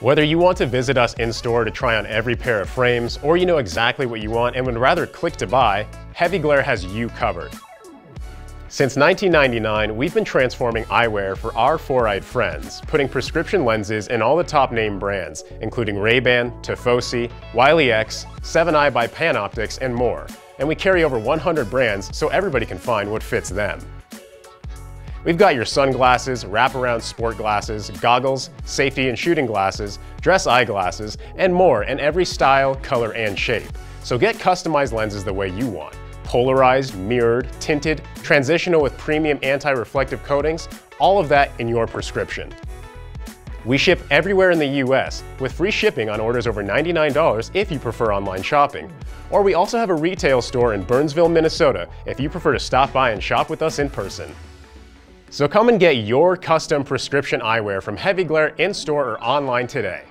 Whether you want to visit us in store to try on every pair of frames, or you know exactly what you want and would rather click to buy, Heavyglare has you covered. Since 1999, we've been transforming eyewear for our four-eyed friends, putting prescription lenses in all the top name brands, including Ray-Ban, Tifosi, Wiley X, 7eye by Panoptx, and more. And we carry over 100 brands so everybody can find what fits them. We've got your sunglasses, wraparound sport glasses, goggles, safety and shooting glasses, dress eyeglasses, and more in every style, color, and shape. So get customized lenses the way you want. Polarized, mirrored, tinted, transitional with premium anti-reflective coatings, all of that in your prescription. We ship everywhere in the US with free shipping on orders over $99 if you prefer online shopping. Or we also have a retail store in Burnsville, Minnesota if you prefer to stop by and shop with us in person. So come and get your custom prescription eyewear from Heavyglare in store or online today.